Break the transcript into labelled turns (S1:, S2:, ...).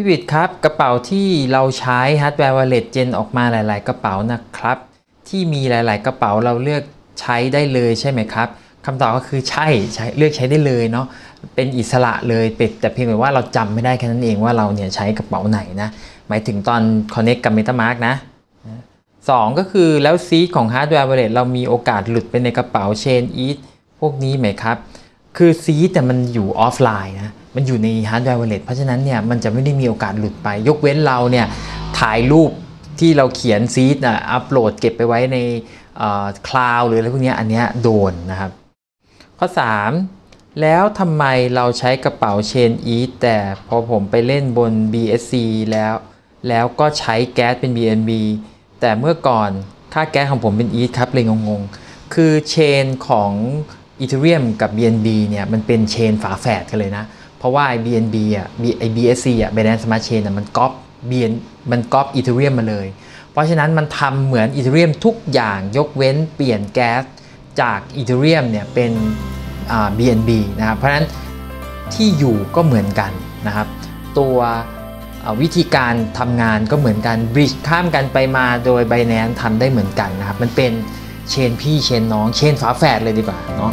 S1: พี่วิทย์ครับกระเป๋าที่เราใช้ hardware wallet gen ออกมาหลาย ๆ กระเป๋านะครับ ที่มีหลาย ๆ กระเป๋าเราเลือกใช้ได้เลยใช่ไหมครับคำตอบก็คือใช่ใช้เลือกใช้ได้เลยเนาะเป็นอิสระเลยเป็ดแต่เพียงแต่ว่าเราจำไม่ได้แค่นั้นเองว่าเราเนี่ยใช้กระเป๋าไหนนะหมายถึงตอน Connect กับ MetaMask นะสองก็คือแล้ว seed ของ hardware wallet เรามีโอกาสหลุดไปในกระเป๋า chain ETH พวกนี้ไหมครับ คือ seed แต่มันอยู่ออฟไลน์นะมันอยู่ใน hardware wallet เพราะฉะนั้นเนี่ยมันจะไม่ได้มีโอกาสหลุดไป ยกเว้นเราเนี่ยถ่ายรูปที่เราเขียน seed อะอัปโหลดเก็บไปไว้ใน cloud หรืออะไรพวกนี้อันเนี้ยโดนนะครับ ข้อ 3 แล้วทำไมเราใช้กระเป๋า chain ETH แต่พอผมไปเล่นบน BSC แล้ว แล้วก็ใช้แก๊สเป็น BNB แต่เมื่อก่อนค่าแก๊สของผมเป็น ETH ครับเลยงงๆ คือเชนของ อีเทเรียมกับ BNB เนี่ยมันเป็นเชนฝาแฝดกันเลยนะ เพราะว่าไอ้ BNB อะไอ้ BSC อะ Binance Smart Chain อะมันก๊อป BN มันก๊อปอีเทเรียมมาเลย เพราะฉะนั้นมันทำเหมือนอีเทเรียมทุกอย่างยกเว้นเปลี่ยนแก๊สจากอีเทเรียมเนี่ยเป็นอ่า BNB นะครับ เพราะฉะนั้นที่อยู่ก็เหมือนกันนะครับ ตัววิธีการทำงานก็เหมือนกันบริดจ์ข้ามกันไปมาโดย Binance ทำได้เหมือนกันนะครับ มันเป็น เชนพี่เชนน้อง เชนฝาแฝดเลยดีกว่าเนาะ